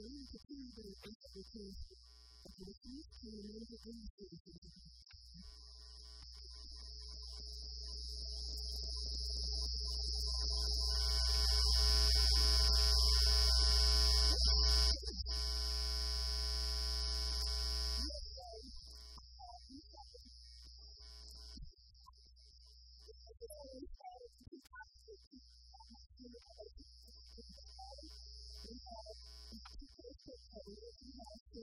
la